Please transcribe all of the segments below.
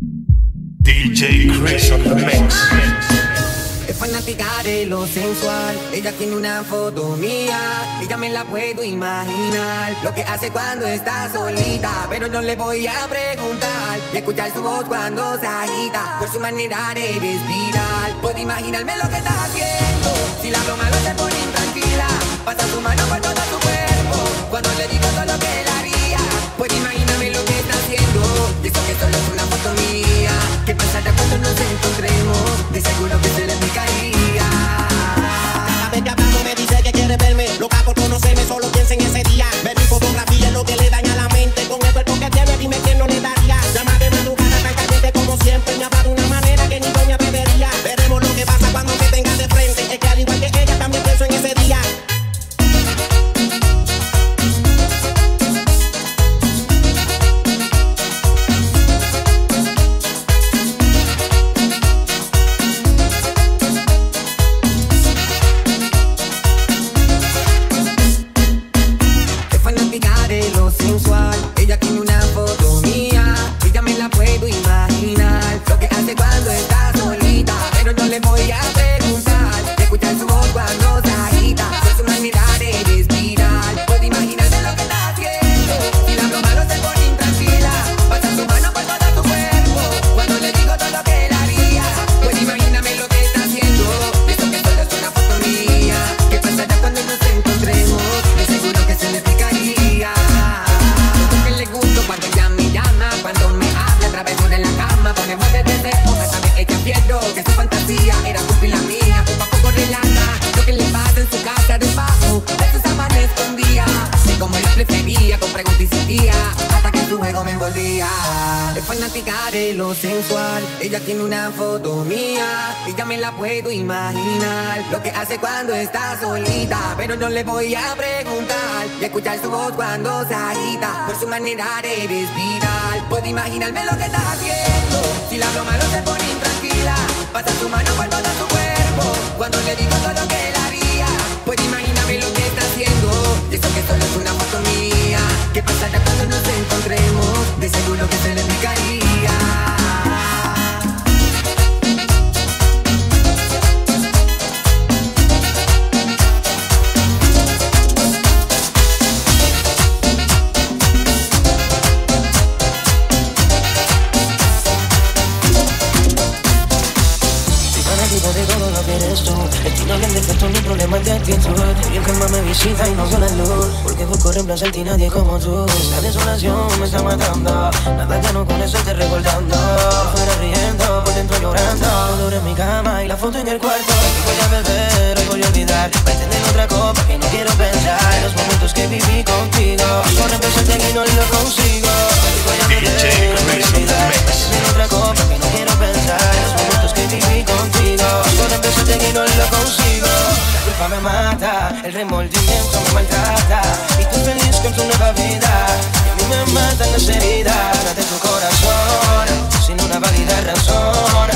DJ Chris on the mix. Es fanática de lo sensual. Ella tiene una foto mía. Ella me la puedo imaginar. Lo que hace cuando está solita. Pero no le voy a preguntar. Y escuchar su voz cuando se agita. Por su manera de respirar. Puedo imaginarme lo que está haciendo. Si la broma lo se pone intranquila. Pasa su mano por todo su cuerpo. Cuando le juego me envolvía. Es fanática de lo sensual, ella tiene una foto mía, ella me la puedo imaginar, lo que hace cuando está solita, pero no le voy a preguntar, y escuchar su voz cuando se agita, por su manera de respirar, puedo imaginarme lo que está haciendo, si la broma no se pone intranquila, pasa su mano por todo su cuerpo, cuando le digo todo lo que él haría, puedo imaginarme lo que está haciendo, y eso que solo es una foto mía, ¿qué pasará seguro que se le picaría. Y nadie como tú. La desolación me está matando. Nada ya no con eso estoy recordando. Fuera riendo, por dentro llorando. Dolor en mi cama y la foto en el cuarto. Hoy voy a beber, hoy voy a olvidar. Voy a tener otra copa que no quiero pensar. Los momentos que viví contigo Por empezarte aquí no lo consigo Voy a tener otra copa que no quiero pensar. Los momentos que viví contigo. Por empezarte aquí no lo consigo. La culpa me mata, el remordimiento me maltrata. Y tú feliz con tu nueva vida. Y a mí me matan las heridas. De tu corazón Sin una válida razón.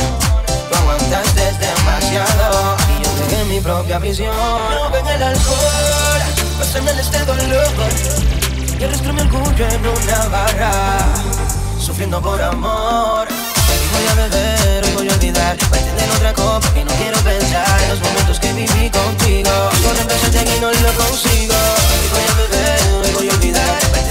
Tú aguantaste demasiado. Y yo pegué mi propia prisión. No ven el alcohol Pásame el este dolor Y arrastro mi orgullo en una barra Sufriendo por amor. Voy a beber, hoy voy a olvidar Voy a tener otra copa que no quiero pensar En los momentos que viví contigo. Por empezarte aquí no lo consigo. Voy a beber, hoy voy a olvidar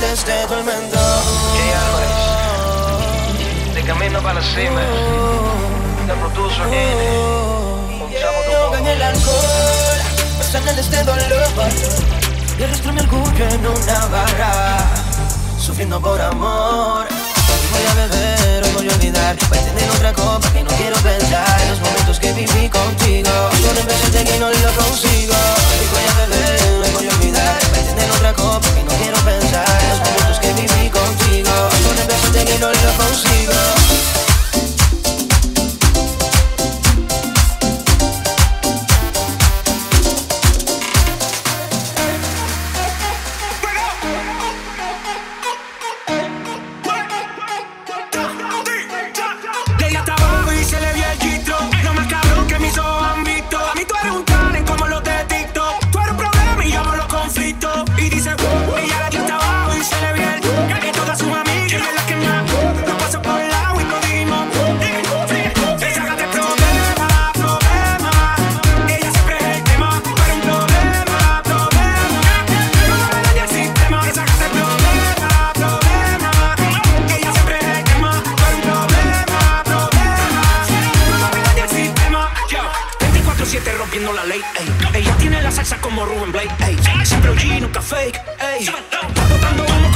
de este tormento. De camino para la cima, producer in it. Yo en el alcohol, pasan el este dolor. Y arrastro mi orgullo en una barra. Sufriendo por amor. Voy a beber, hoy voy a olvidar. Voy a tener otra copa que no quiero pensar En los momentos que viví contigo. Por empezarte aquí no lo consigo. Hoy voy a beber, hoy voy a olvidar. Voy a tener otra copa que no quiero pensar down, down, down, down.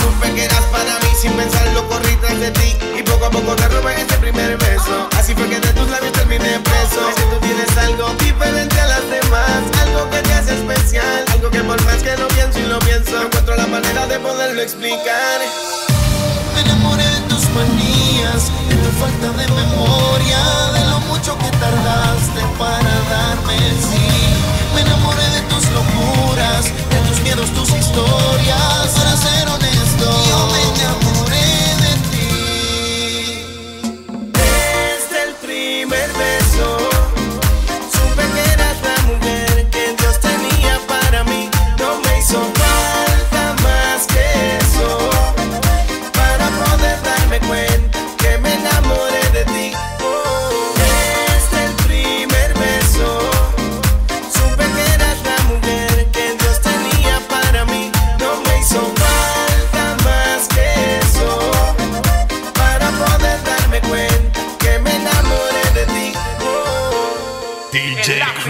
Supe que eras para mí, sin pensarlo corrí tras de ti. Y poco a poco te robé ese primer beso. Así fue que de tus labios terminé preso. Es que tú tienes algo diferente a las demás. Algo que te hace especial. Algo que por más que lo pienso y lo pienso encuentro la manera de poderlo explicar. Me enamoré de tus manías De tu falta de memoria De lo mucho que tardaste para darme el sí. Me enamoré de tus locuras De tus miedos, tus historias.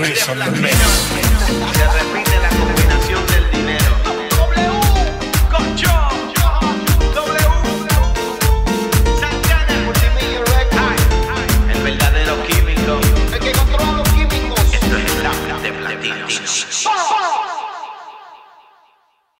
Reason Mix.